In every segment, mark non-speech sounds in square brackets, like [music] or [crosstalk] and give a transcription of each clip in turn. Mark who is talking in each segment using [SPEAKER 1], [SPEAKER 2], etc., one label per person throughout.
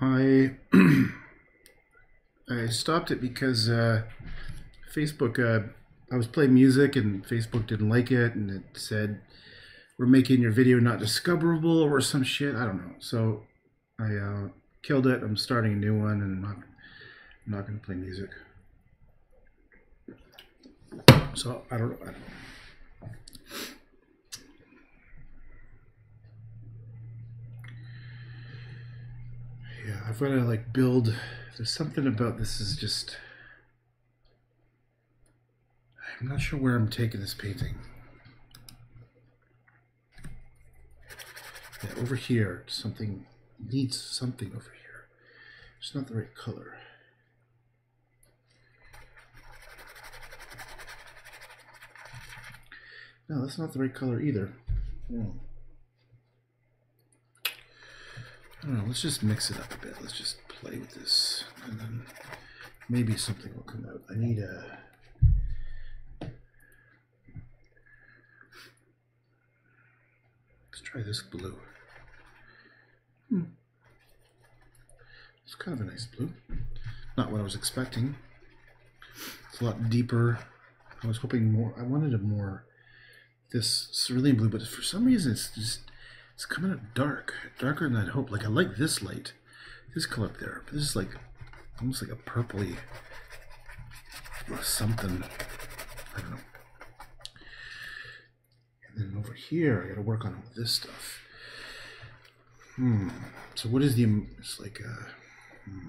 [SPEAKER 1] I [clears throat] I stopped it because uh, Facebook. Uh, I was playing music and Facebook didn't like it, and it said we're making your video not discoverable or some shit. I don't know. So I uh, killed it. I'm starting a new one, and I'm not, not going to play music. So I don't know. I don't Yeah, I've got to like build. There's something about this is just. I'm not sure where I'm taking this painting. Yeah, over here, something needs something over here. It's not the right color. No, that's not the right color either. No. I don't know, let's just mix it up a bit. Let's just play with this. And then maybe something will come out. I need a... Let's try this blue. Hmm. It's kind of a nice blue. Not what I was expecting. It's a lot deeper. I was hoping more. I wanted a more this cerulean blue, but for some reason it's just it's coming out dark, darker than I'd hope. Like I like this light, this color up there, this is like almost like a purpley something. I don't know. And then over here, I got to work on all this stuff. Hmm. So what is the? It's like a. Hmm.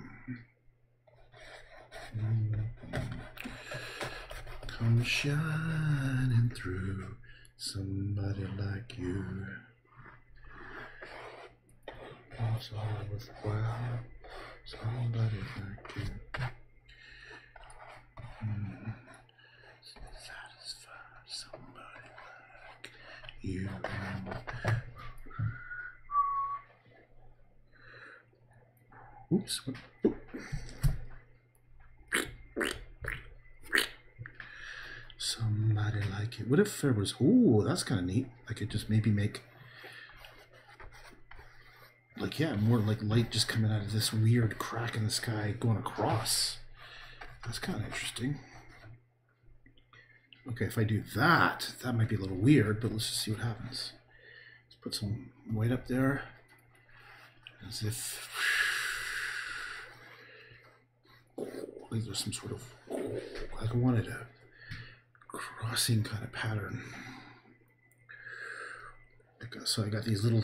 [SPEAKER 1] Come shining through somebody like you. It's all worthwhile. Somebody like you. Hmm. Satisfy somebody like you. Oops. What? Somebody like it. What if there was? Oh, that's kind of neat. I could just maybe make, like, yeah, more like light just coming out of this weird crack in the sky going across. That's kind of interesting. Okay, if I do that, that might be a little weird, but let's just see what happens. Let's put some white up there, as if like there's some sort of like I wanted a crossing kind of pattern. Uh, so I got these little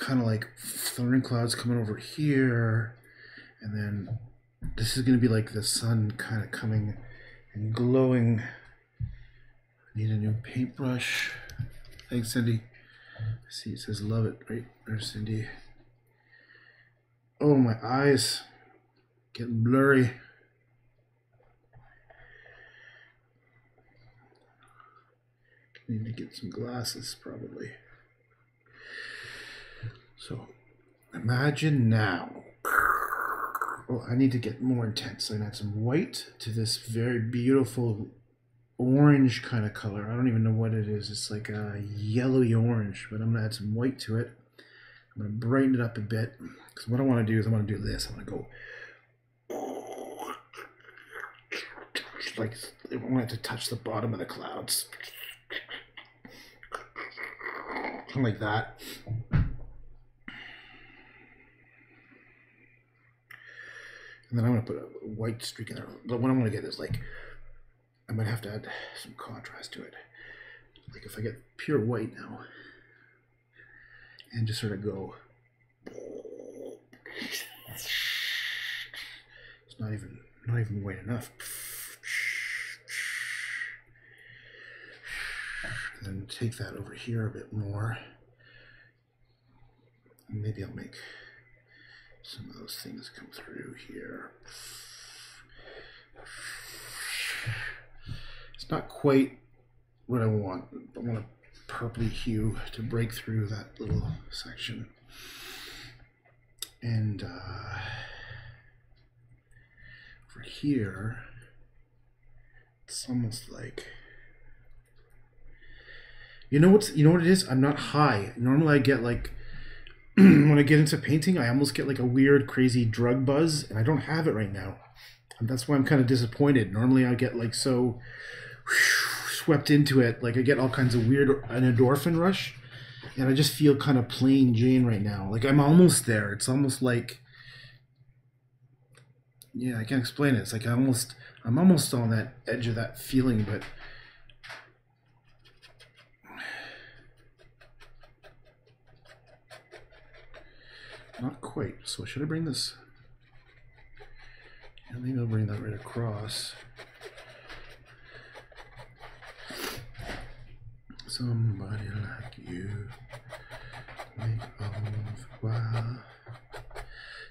[SPEAKER 1] kind of like thundering clouds coming over here, and then this is gonna be like the sun kind of coming and glowing. I need a new paintbrush. Thanks, Cindy. See, it says love it right there, Cindy. Oh, my eyes getting blurry. Need to get some glasses, probably. So, imagine now. Oh, I need to get more intense. I add some white to this very beautiful orange kind of color. I don't even know what it is. It's like a yellowy orange, but I'm gonna add some white to it. I'm gonna brighten it up a bit because what I want to do is I want to do this. I want to go like I want it to touch the bottom of the clouds, Something like that. And then I'm gonna put a white streak in there. But what I'm gonna get is like I might have to add some contrast to it. Like if I get pure white now and just sort of go it's not even not even white enough. And then take that over here a bit more. Maybe I'll make some of those things come through here. It's not quite what I want. I want a purpley hue to break through that little section. And uh, over here, it's almost like you know what's you know what it is. I'm not high. Normally I get like [clears throat] when I get into painting, I almost get like a weird, crazy drug buzz, and I don't have it right now. And that's why I'm kind of disappointed. Normally, I get like so swept into it, like I get all kinds of weird an endorphin rush, and I just feel kind of plain Jane right now. Like I'm almost there. It's almost like, yeah, I can't explain it. It's like I almost, I'm almost on that edge of that feeling, but. Not quite. So should I bring this? Yeah, maybe I'll bring that right across. Somebody like you make all worthwhile.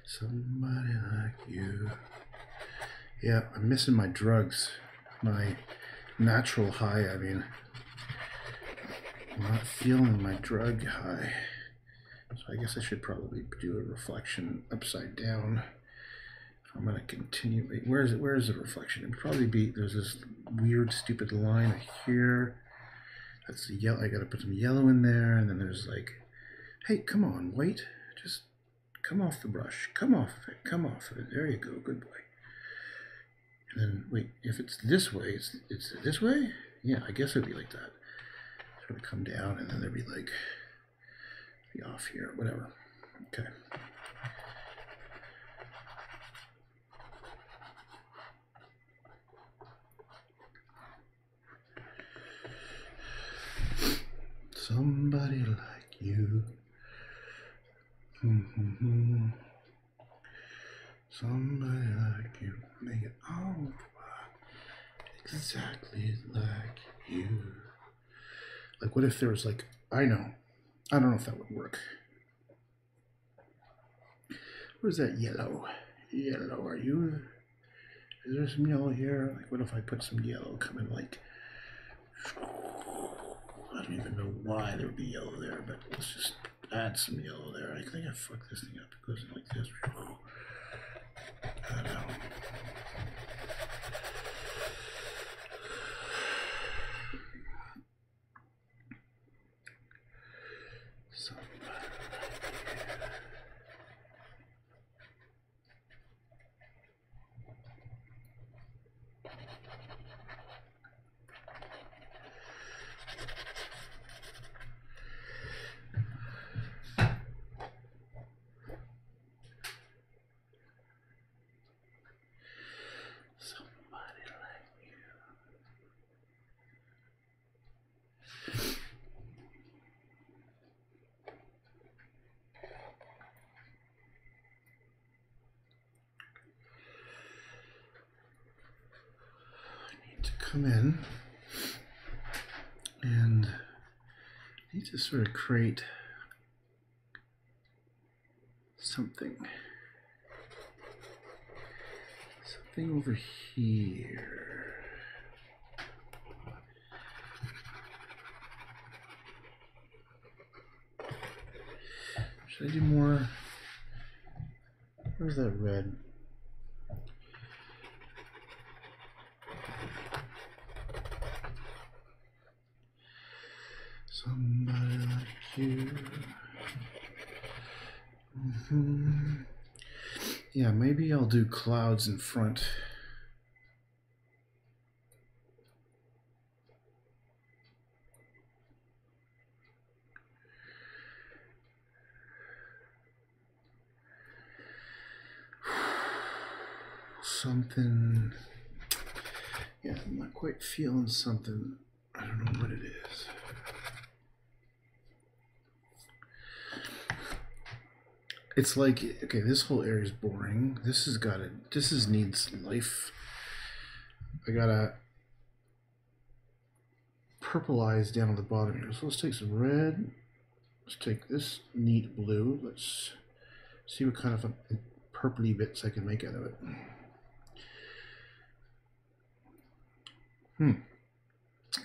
[SPEAKER 1] Somebody like you. Yeah, I'm missing my drugs. My natural high, I mean. I'm not feeling my drug high. I guess I should probably do a reflection upside down. I'm gonna continue. Where is it? Where is the reflection? It'd probably be there's this weird, stupid line here. That's the yellow. I gotta put some yellow in there, and then there's like, hey, come on, wait, just come off the brush, come off of it, come off of it. There you go, good boy. And then wait, if it's this way, it's it's this way. Yeah, I guess it'd be like that. Sort of come down, and then there'd be like off here, whatever. Okay. Somebody like you. Mm-hmm. Somebody like you. Make it all exactly like you. Like, what if there was like, I know, I don't know if that would work. Where's that yellow? Yellow, are you? Is there some yellow here? Like, what if I put some yellow coming like. I don't even know why there would be yellow there, but let's just add some yellow there. I think I fucked this thing up. It goes like this. I don't know. Come in and I need to sort of create something. Something over here. Should I do more? Where's that red? Somebody like you. Mm-hmm. Yeah, maybe I'll do clouds in front. Something. Yeah, I'm not quite feeling something. I don't know what it is. It's like okay this whole area is boring. This has got it this is needs life. I gotta purplize down at the bottom here. So let's take some red. Let's take this neat blue. Let's see what kind of a purpley bits i can make out of it. Hmm.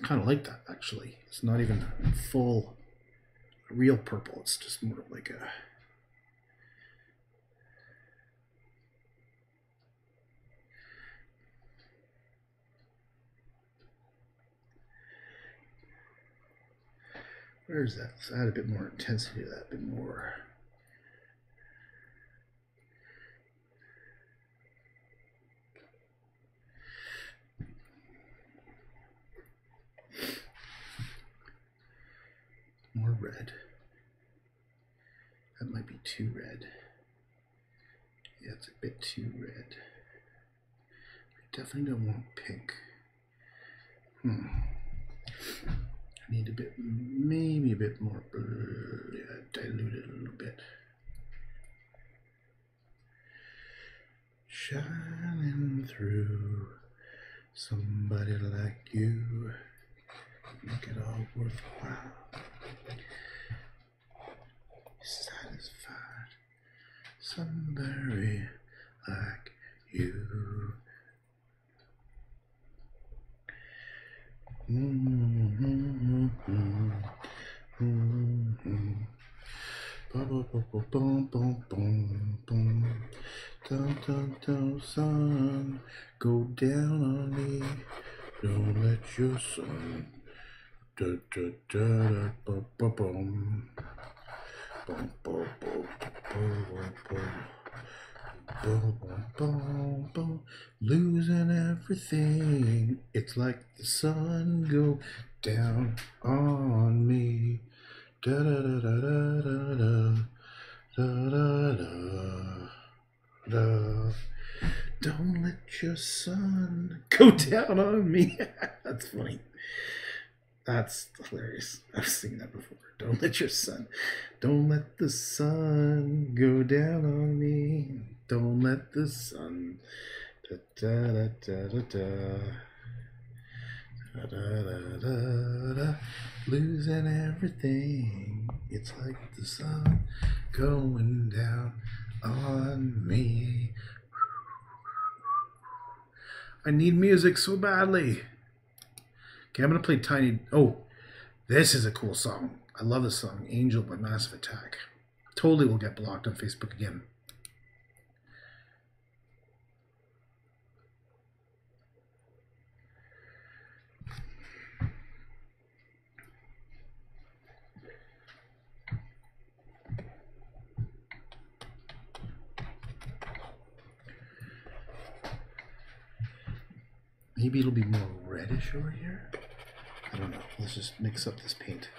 [SPEAKER 1] Kind of like that actually. It's not even full real purple. It's just more like a Where's that? So add a bit more intensity to that, a bit more. More red. That might be too red. Yeah, it's a bit too red. I definitely don't want pink. Hmm. I need a bit, maybe a bit more, yeah, dilute it a little bit. Shining through somebody like you, make it all worthwhile. Satisfied, somebody like you. Mm-hmm. Mm-hmm. Bum, bum, bum, bum, bum, bum. Dun, dun, dun, sun, go down on me. Don't let your sun. Da, da, da, da, ba, ba, bum. Bum, bum, bum, bum, bum, bum. Boom, boom, boom, losing everything. It's like the sun go down on me. Da da da da da da da da da da. Don't let your sun go down on me. [laughs] That's funny. That's hilarious. I've seen that before. Don't let your sun, don't let the sun go down on me. Don't let the sun. Da da da da da da. Da, da, da. Losing everything. It's like the sun going down on me. I need music so badly. Okay, I'm gonna play Tiny. Oh, this is a cool song. I love this song, Angel by Massive Attack. Totally will get blocked on Facebook again. Maybe it'll be more reddish over here. I don't know. Let's just mix up this paint.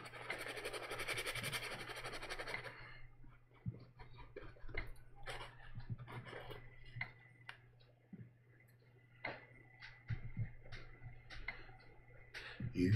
[SPEAKER 1] You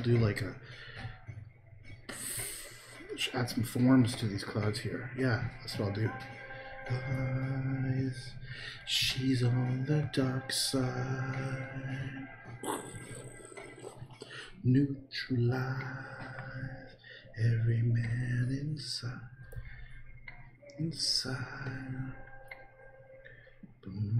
[SPEAKER 1] do like a add some forms to these clouds here. Yeah, that's what I'll do. Eyes, she's on the dark side. Neutralize every man inside. Inside. Boom.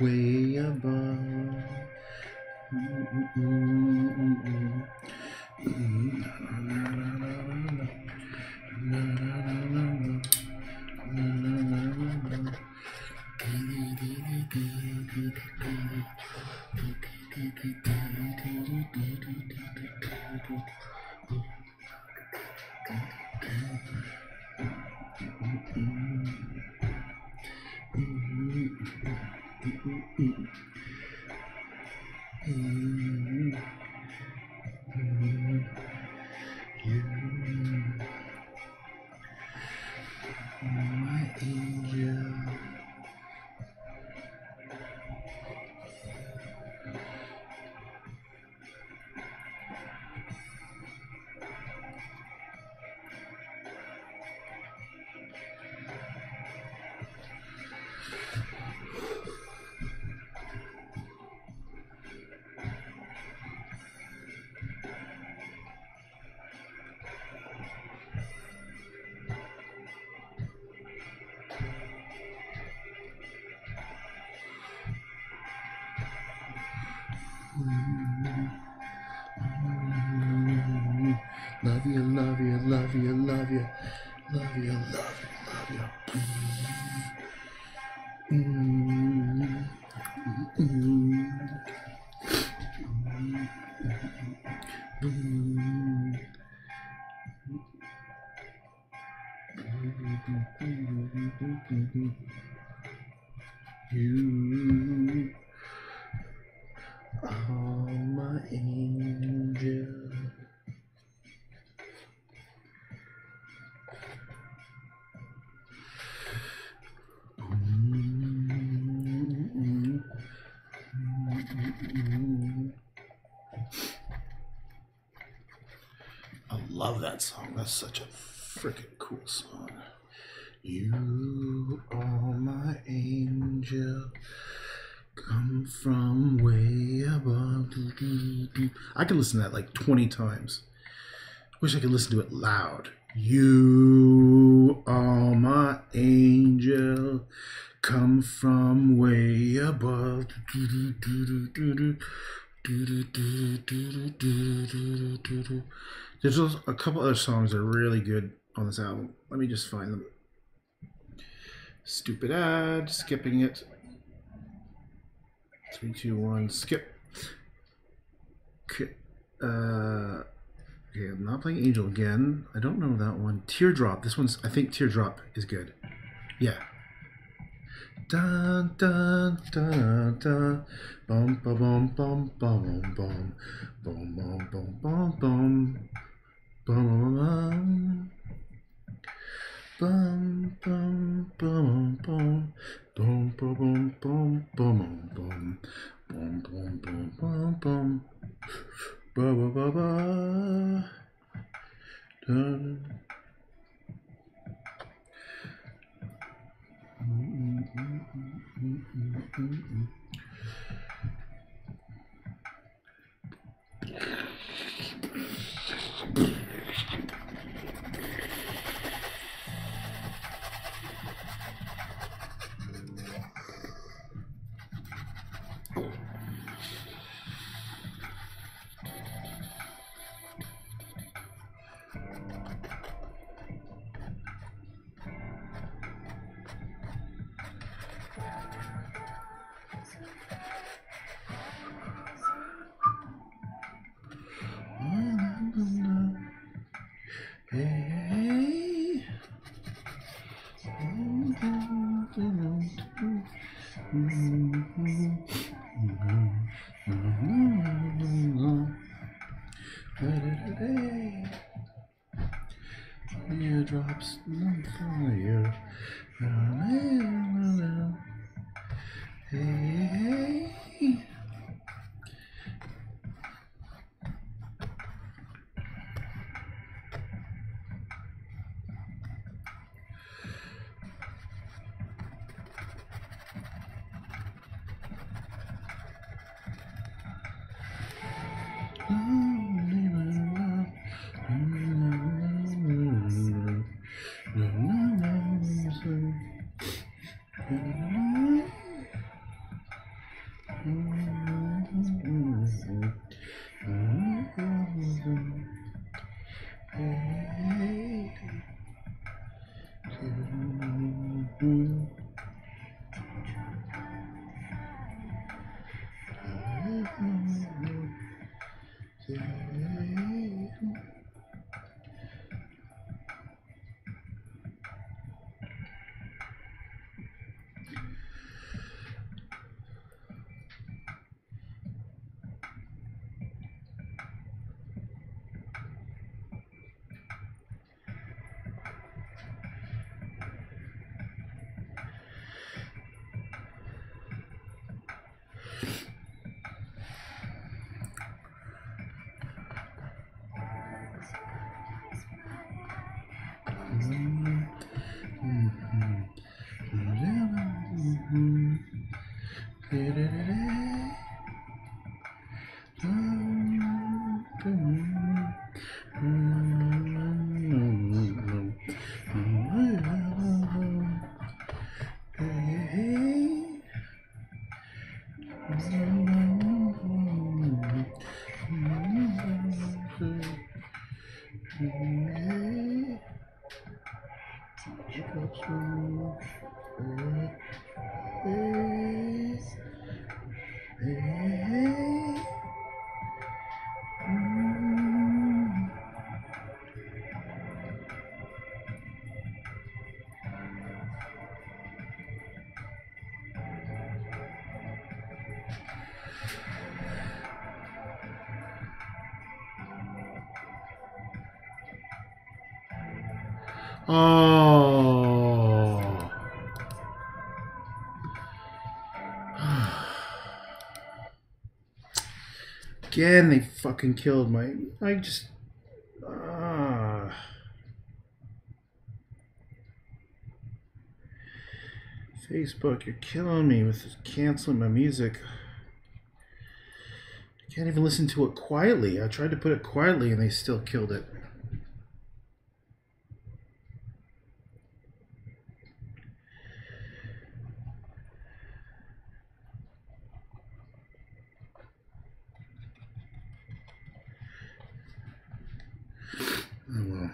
[SPEAKER 1] Wait. You, love you, love you, love you, you. Mm. Mm. Mm. You are my angel. That song. That's such a freaking cool song. You are my angel. Come from way above. I could listen to that like 20 times. Wish I could listen to it loud. You are my angel. Come from way above. There's a couple other songs that are really good on this album. Let me just find them. Stupid ad, skipping it. Three, two, one, skip. Uh, okay, I'm not playing Angel again. I don't know that one. Teardrop. This one's. I think Teardrop is good. Yeah. Dun dun dun dun. Bum bum bum bum bum bum bum bum bum bum bum bum. Bum bum bum bum bum bum bum bum bum bum bum bum bum bum bum ba ba ba ba dun. Hey. Oh. [sighs] Again, they fucking killed my. I just. Ah. Facebook, you're killing me with canceling my music. I can't even listen to it quietly. I tried to put it quietly and they still killed it. Oh well.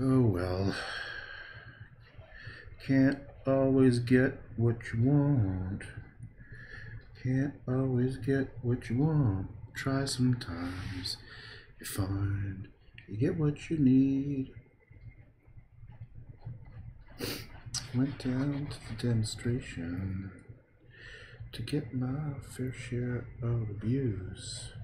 [SPEAKER 1] Oh well. Can't always get what you want. Can't always get what you want. Try sometimes. You find you get what you need. Went down to the demonstration to get my fair share of abuse.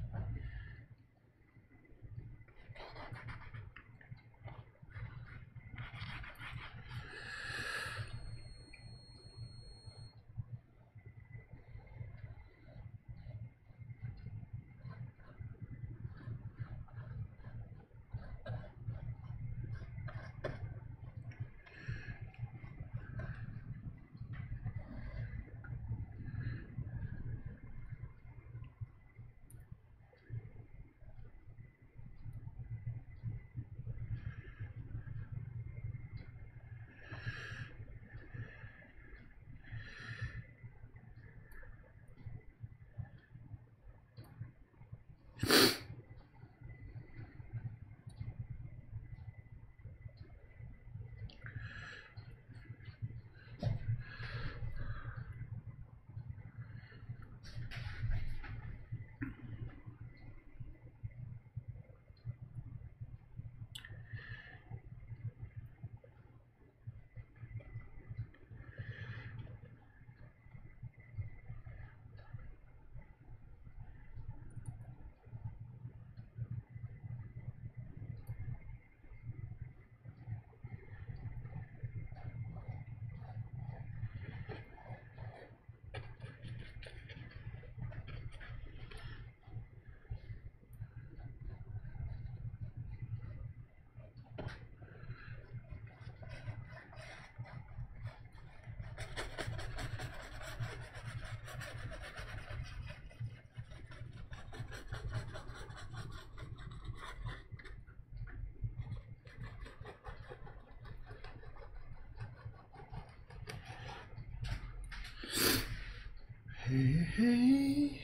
[SPEAKER 1] hey, hey.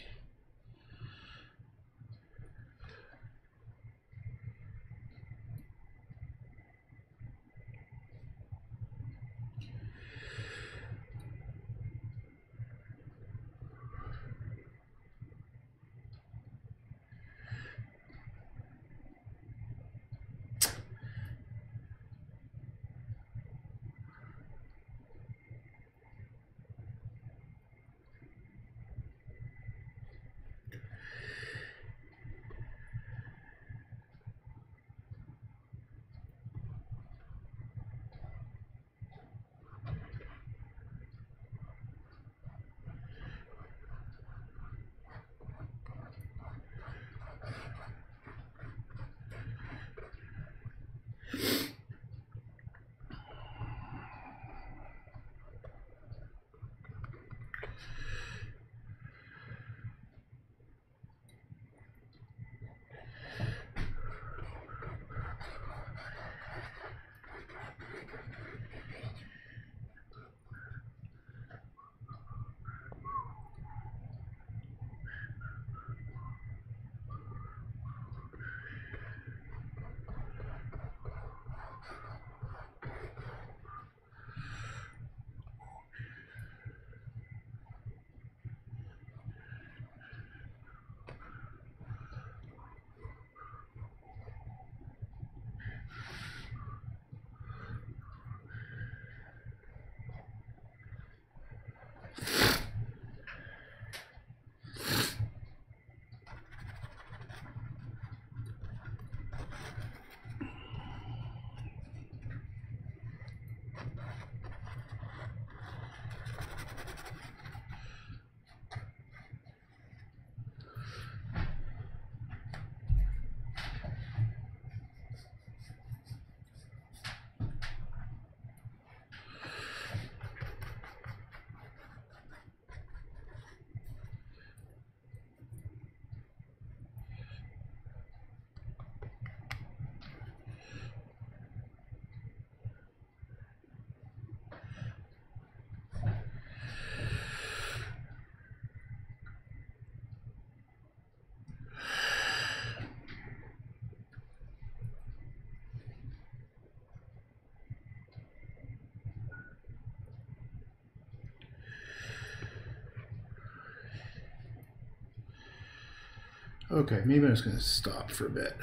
[SPEAKER 1] Okay, maybe I'm just going to stop for a bit.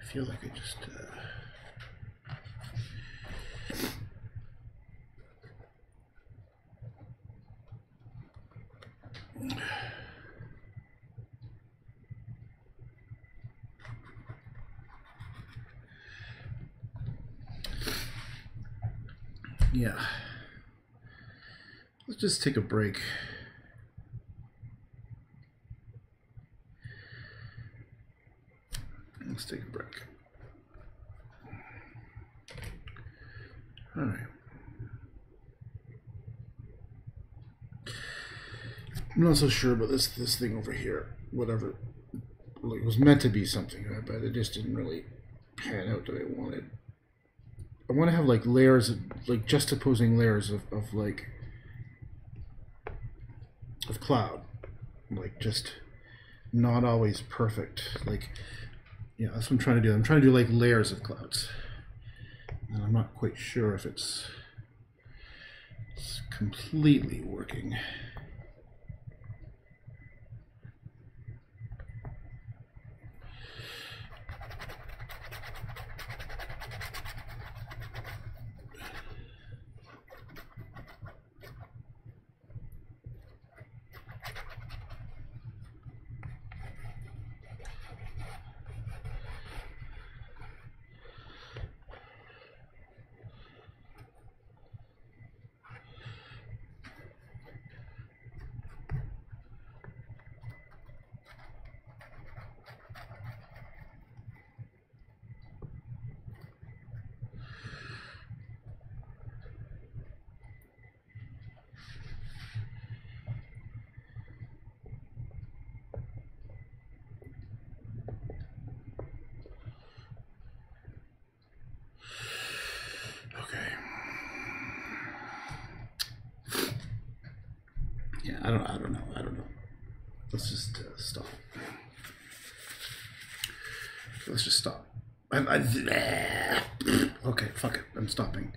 [SPEAKER 1] I feel like I just. Uh... Yeah. Let's just take a break. Let's take a break. All right. I'm not so sure about this this thing over here. Whatever, like, it was meant to be something, but it just didn't really pan out the way I wanted. I want to have like layers, of, like juxtaposing layers of, of like of cloud, like just not always perfect. Like, yeah, that's what I'm trying to do. I'm trying to do like layers of clouds, and I'm not quite sure if it's, it's completely working. I don't. I don't know. I don't know. Let's just uh, stop. Let's just stop. I, I, [clears throat] okay, fuck it. I'm stopping.